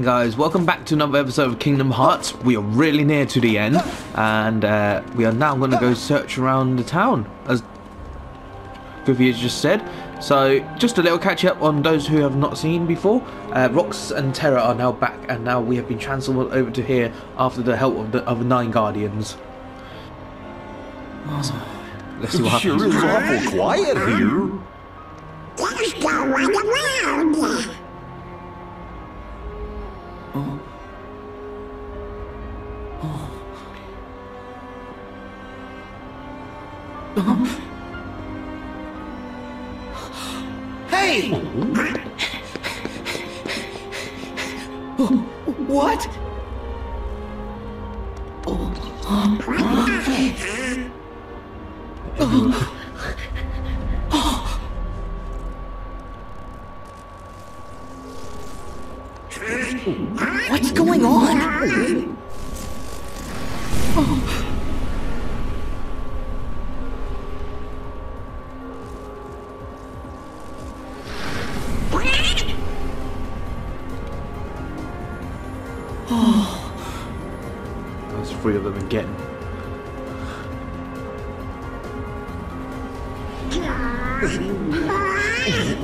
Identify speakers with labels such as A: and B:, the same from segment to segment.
A: Good guys, welcome back to another episode of Kingdom Hearts. We are really near to the end, and uh, we are now going to go search around the town, as Vivi has just said. So, just a little catch up on those who have not seen before. Uh, Rox and Terra are now back, and now we have been transferred over to here after the help of the other nine guardians. Let's see what
B: Sure
A: happens.
B: is awful quiet here.
C: There's no around.
D: Hey! What? What's going on?
A: Three of them again.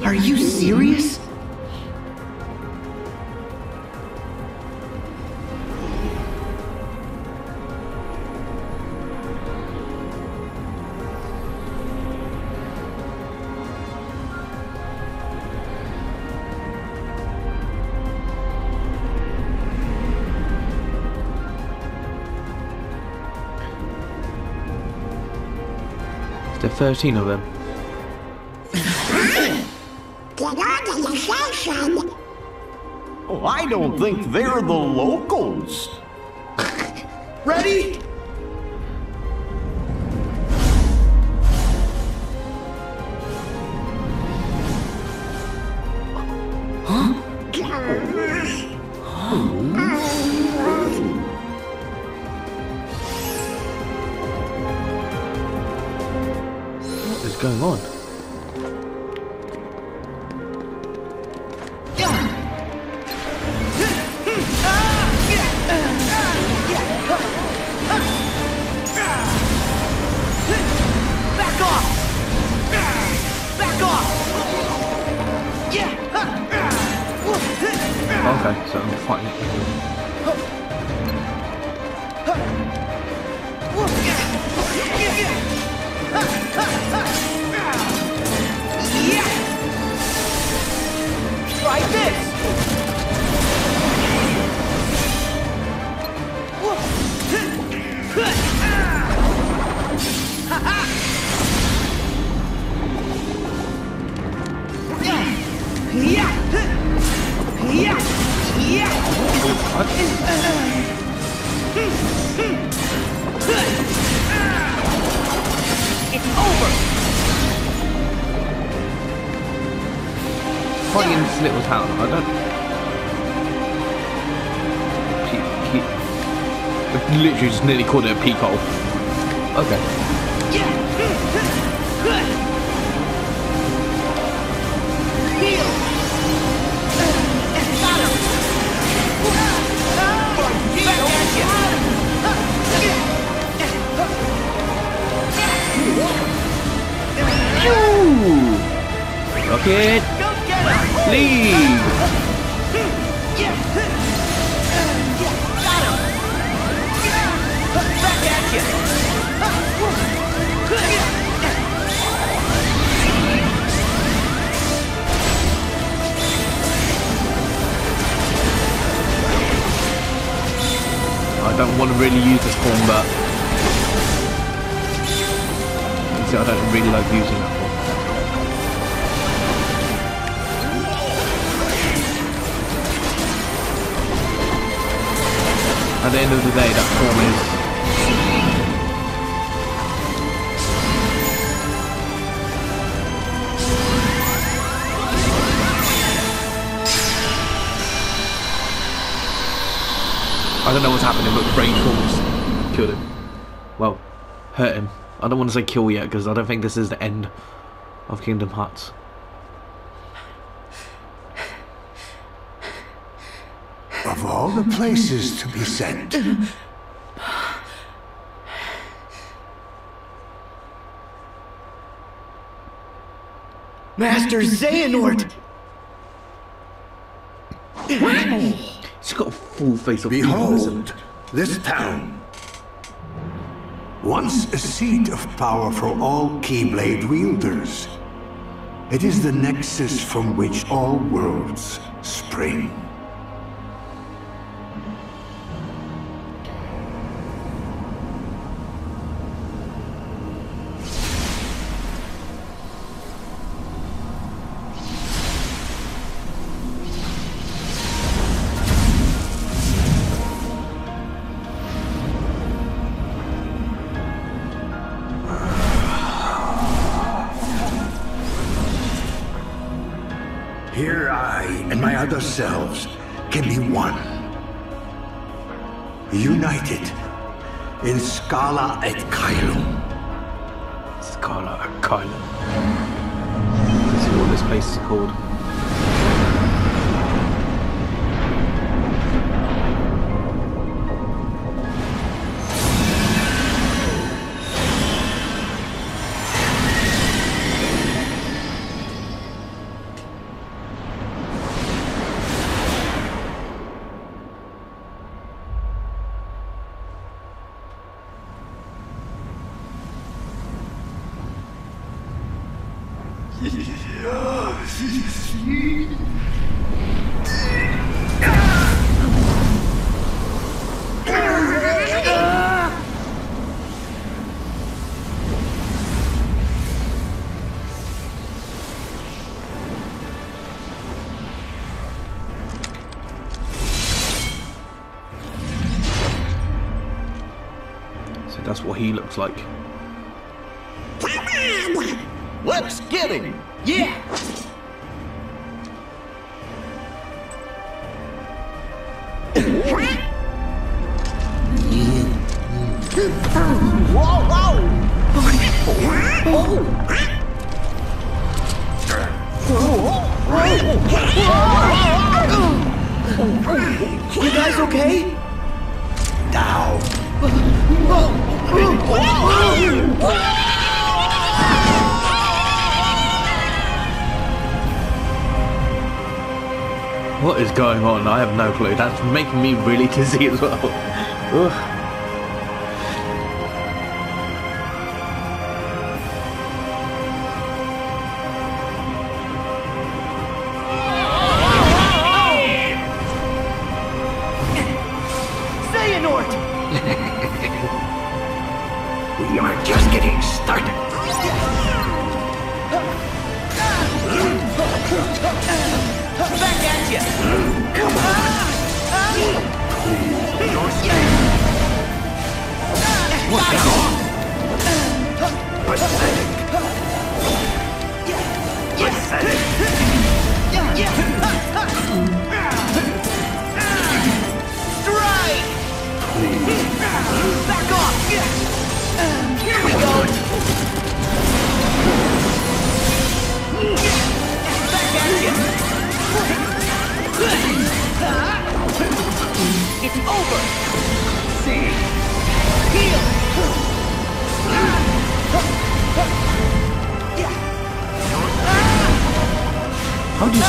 D: Are you serious?
A: 13 of them.
B: I don't think they're the locals.
A: Going on? Called a peak want to say kill yet because I don't think this is the end of Kingdom Hearts.
E: Of all the places to be sent,
D: Master Xehanort!
A: He's got a full face of evil, isn't
E: behold, this town. Once a seat of power for all Keyblade wielders. It is the nexus from which all worlds spring. Scala et Kylum.
A: That's what he looks like.
C: Come on!
B: Let's get him!
D: Yeah!
B: Whoa, whoa!
D: You guys okay?
E: Now,
A: What is going on? I have no clue. That's making me really dizzy as well.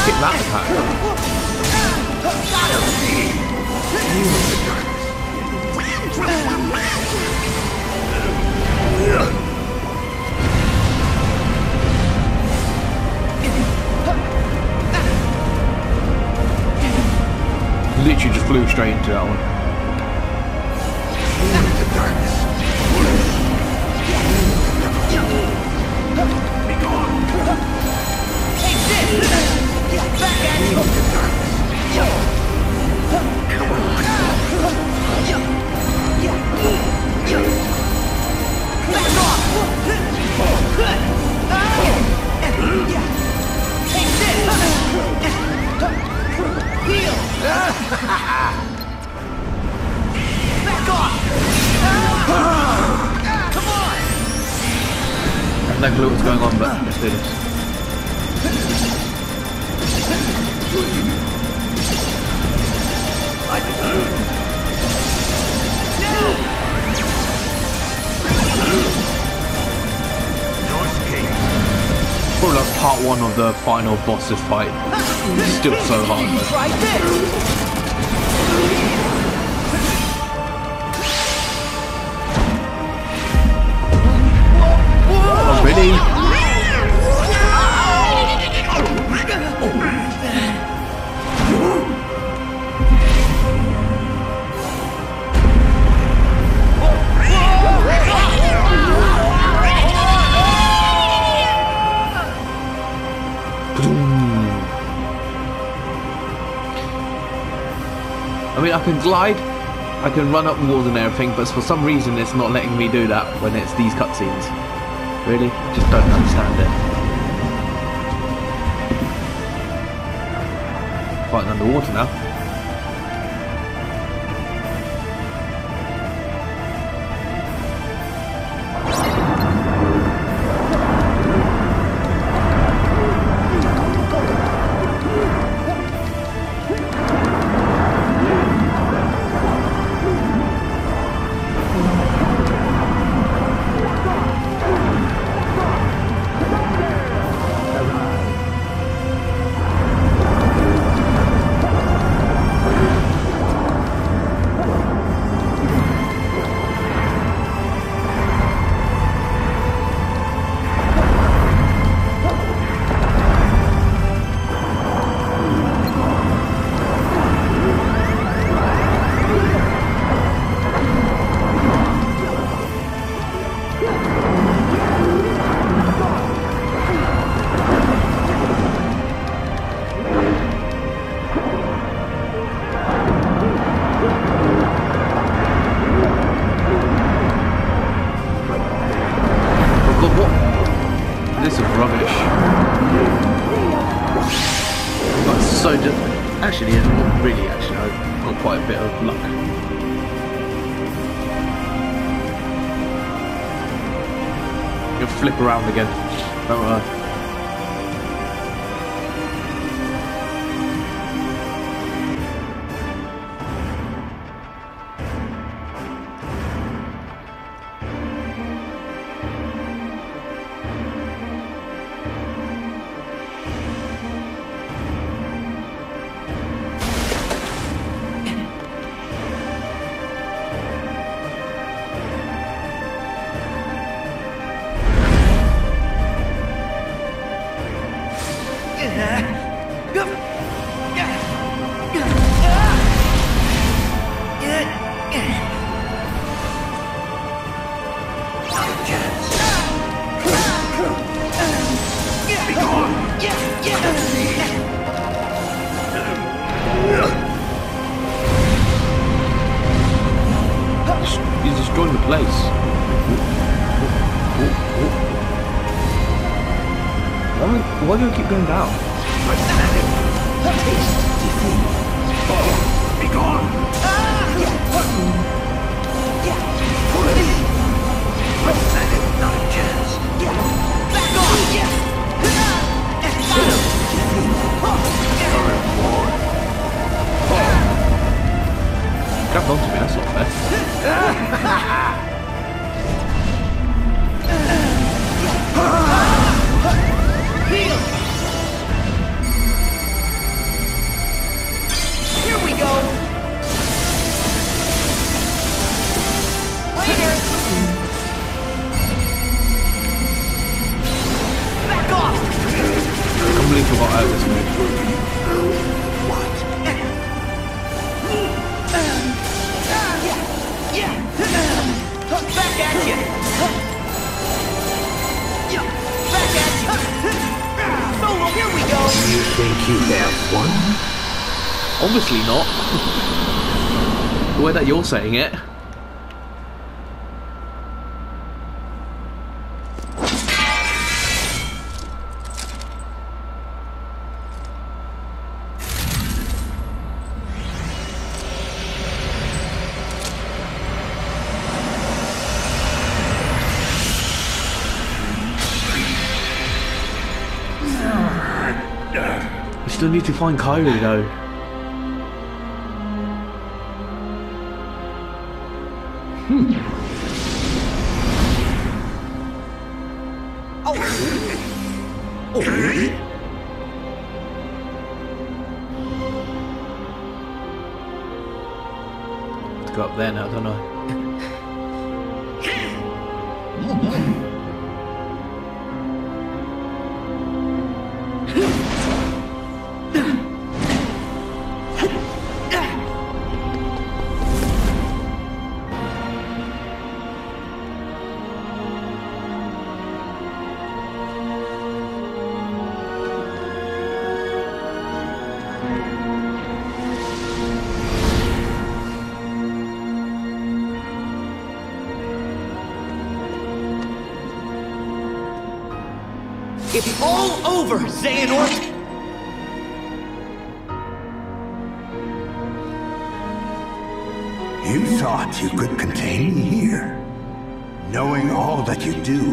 A: How do you that attack? Literally just flew straight into that one.
D: Take this! Back at you! Back off! Take this!
A: No clue what's going on, but let's do this. Probably that's part one of the final boss's fight. Still so hard. Already? I can glide, I can run up walls and everything, but for some reason it's not letting me do that when it's these cutscenes. Really? Just don't understand it. Fighting underwater now. Way that you're saying it. We still need to find Kairi though.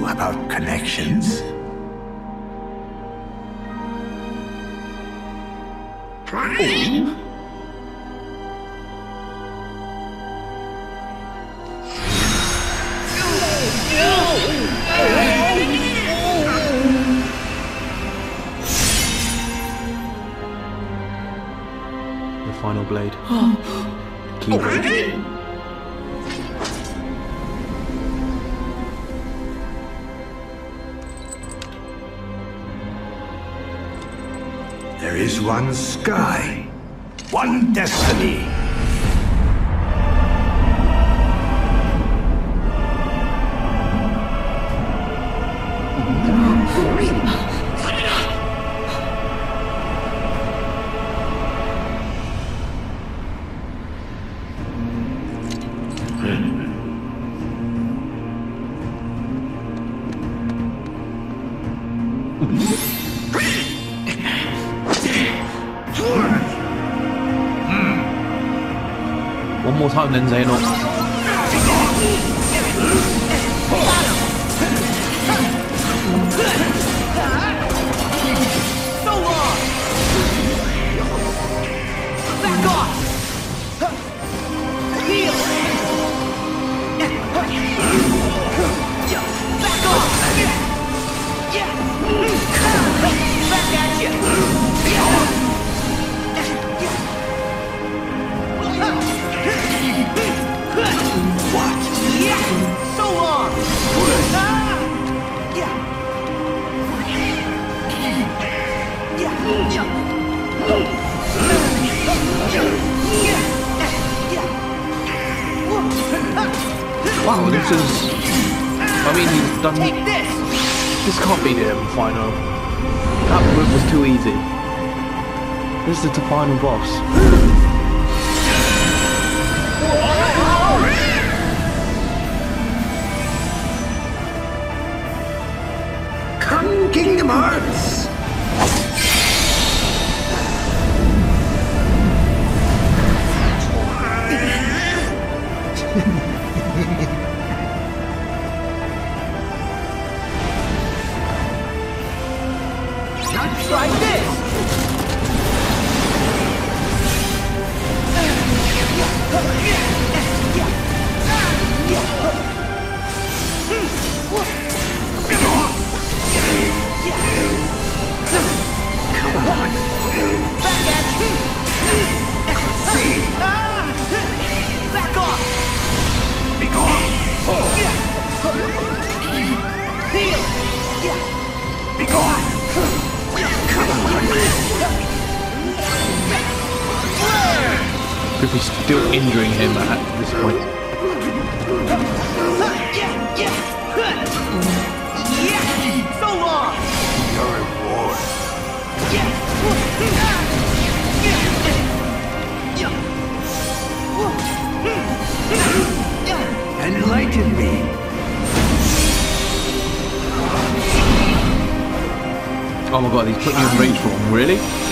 E: About connections? There is one sky, one destiny.
A: One more time Wow, this is. I mean, he's done.
D: Take this!
A: This can't be the final. That route was too easy. This is the final boss.
E: Come, Kingdom Hearts!
A: Griffey's still injuring him at this point.
D: So long.
E: Enlighten me.
A: Oh my god, he's putting you in rage form, really?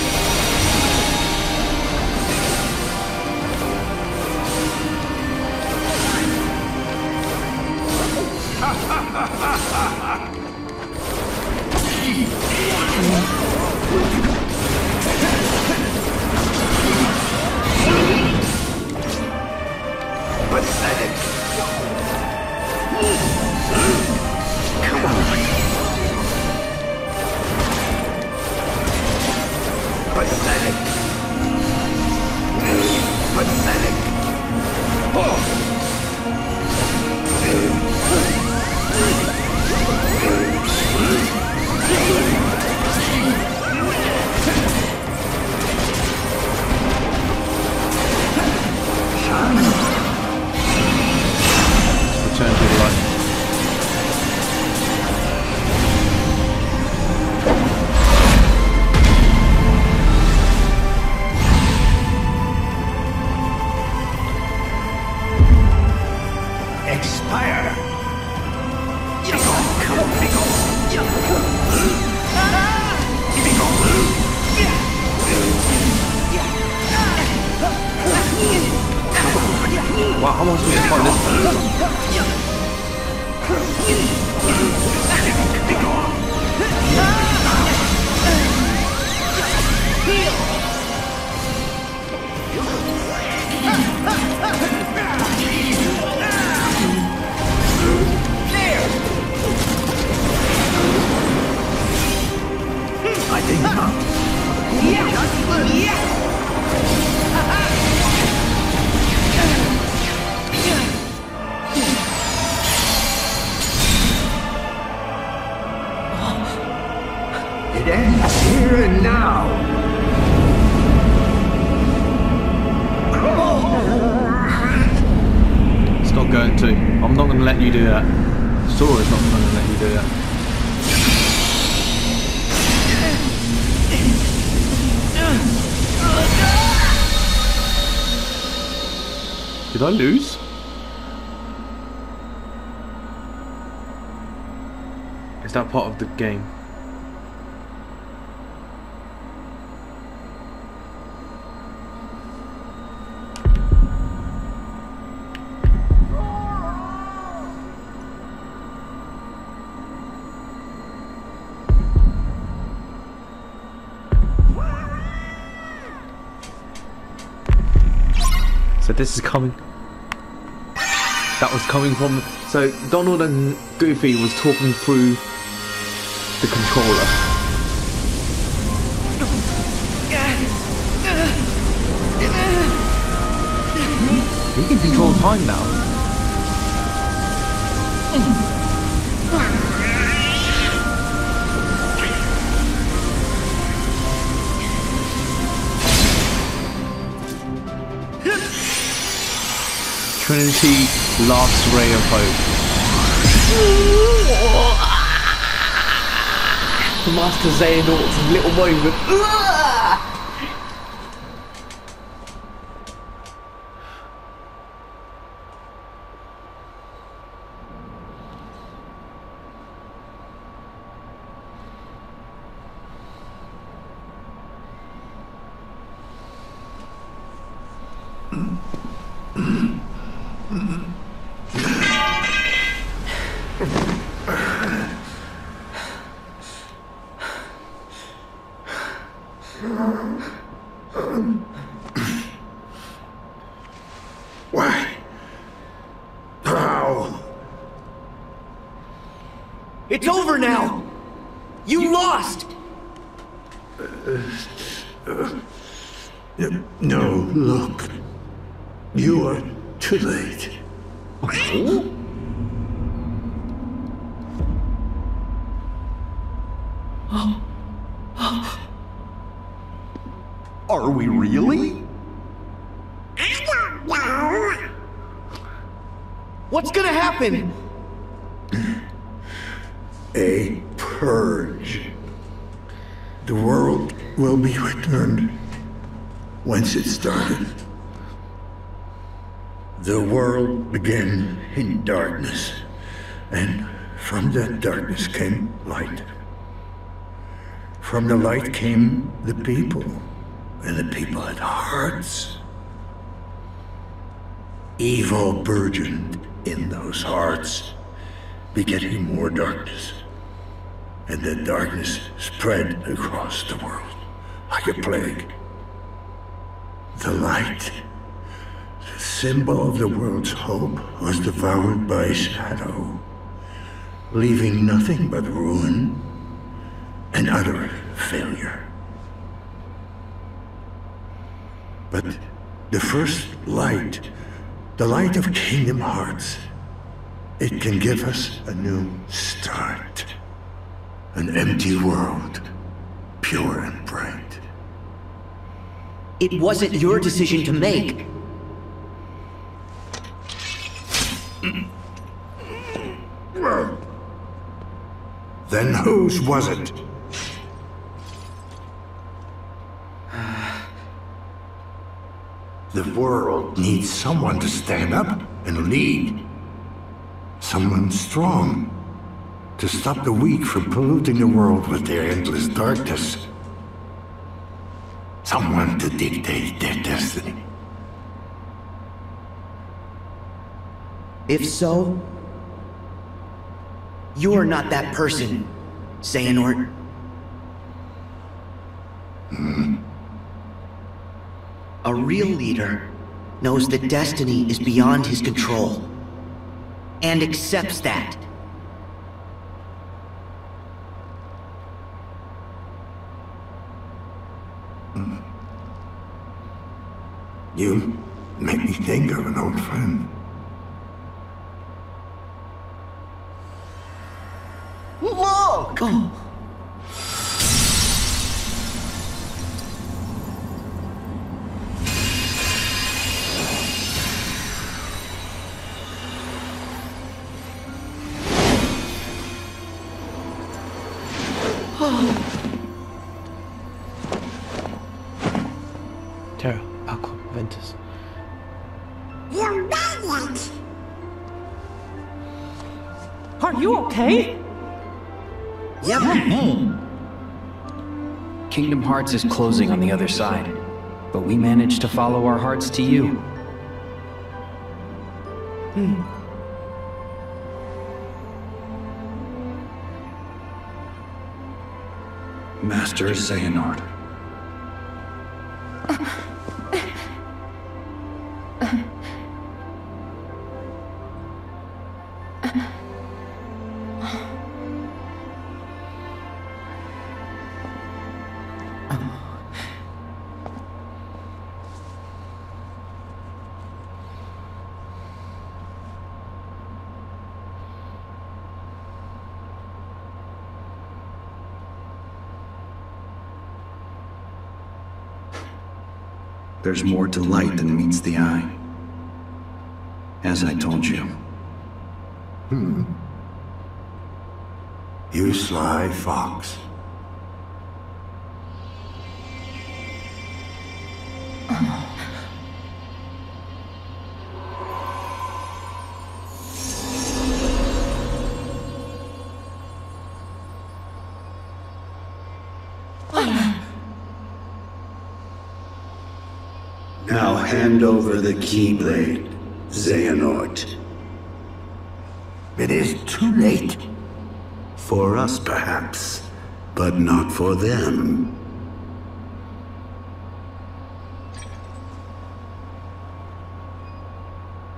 A: I'm not going to let you do that. Sora's not going to let you do that. Did I lose? Is that part of the game? So this is coming. That was coming from. So Donald and Goofy was talking through the controller. He can control time now. Trinity last ray of hope. Master Xehanort's little moment.
E: Why? How?
D: It's over now! You lost!
E: No, look. You are too late.
B: Are we really?
C: I don't know.
D: What's gonna happen?
E: A purge. The world will be returned whence it started. The world began in darkness, and from that darkness came light. From the light came the people, and the people had hearts. Evil burgeoned in those hearts, begetting more darkness. And the darkness spread across the world like a plague. The light, the symbol of the world's hope, was devoured by shadow, leaving nothing but ruin and utter failure. But the first light, the light of Kingdom Hearts, it can give us a new start. An empty world, pure and bright.
D: It wasn't your decision to make.
E: Then whose was it? The world needs someone to stand up and lead. Someone strong to stop the weak from polluting the world with their endless darkness. Someone to dictate their destiny.
F: If so, you're not that person, Xehanort. Hmm. A real leader knows that destiny is beyond his control and accepts that.
E: You make me think of an old friend.
B: Look!
A: Terra,
C: You made!
D: Are you okay?
F: Yep.
G: Kingdom Hearts is closing on the other side, but we managed to follow our hearts to you. Hmm.
H: Master Xehanort. There's more to light than meets the eye. As I told you. Hmm.
E: You sly fox. Now hand over the Keyblade, Xehanort. It is too late. For us, perhaps, but not for them.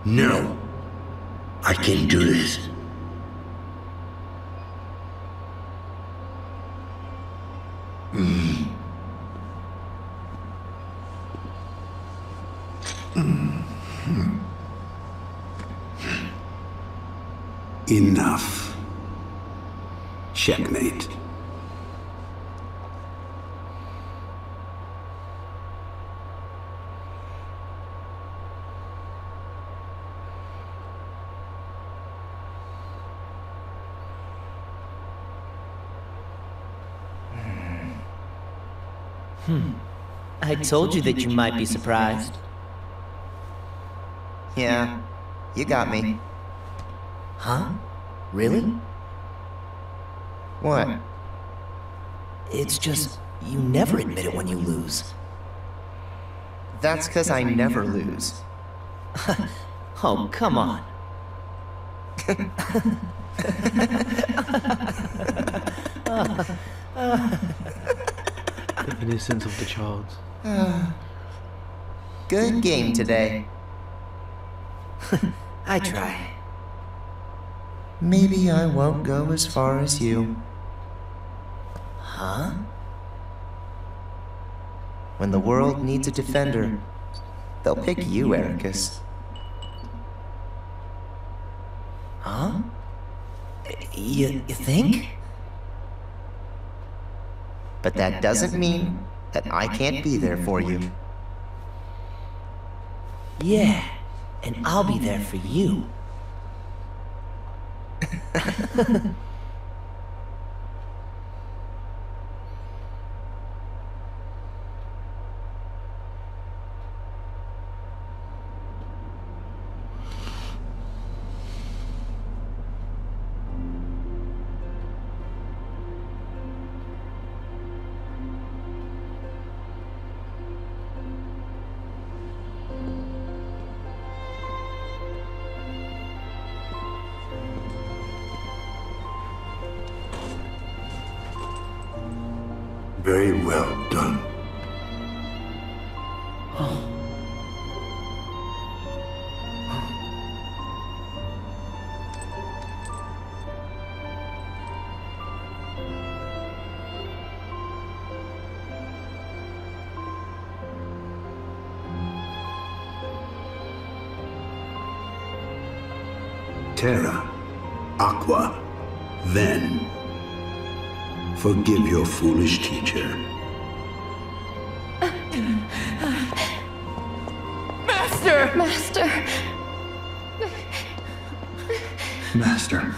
E: No. I can do this.
F: Told you that you might be surprised.
I: Yeah, you got me.
F: Huh? Really? Hmm?
I: What?
F: It's just, you never admit it when you lose.
I: That's because I never lose.
F: Oh, come on.
A: The innocence of the child.
I: Good game today.
F: I try.
I: Maybe I won't go as far as you.
F: Huh?
I: When the world needs a defender, they'll pick you, Eraqus.
F: Huh? You, you think?
I: But that doesn't mean that I can't be there for you.
F: Yeah, and I'll be there for you.
E: Very well done. Terra, forgive your foolish teacher.
D: Master!
J: Master.
H: Master.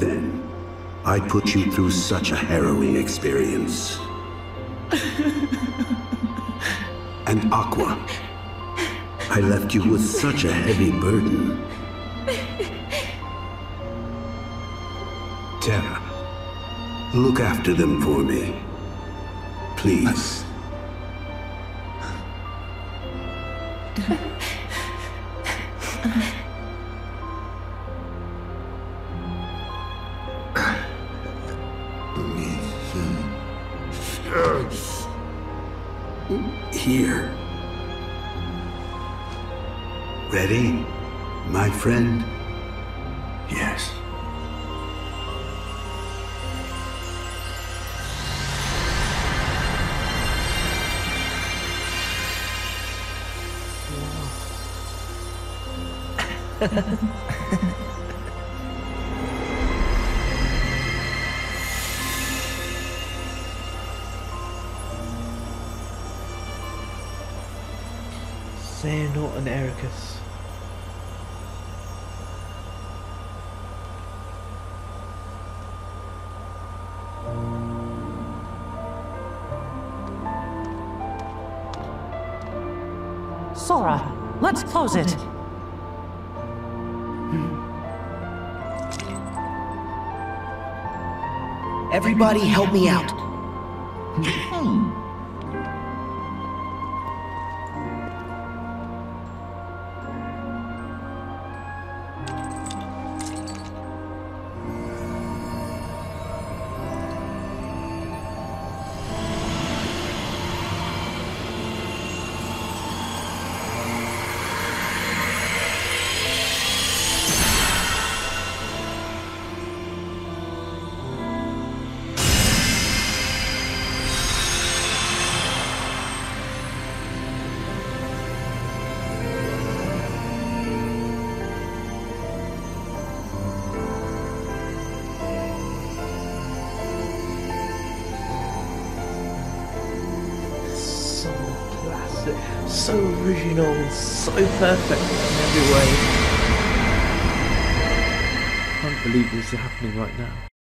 E: Then I put you through such a harrowing experience. and Aqua, I left you with such a heavy burden. Look after them for me. Please. Here. Ready, my friend?
A: Xehanort and Eraqus.
K: Sora, let's close it.
F: Everybody help me out.
A: Hmm. Original, so perfect in every way. Can't believe this is happening right now.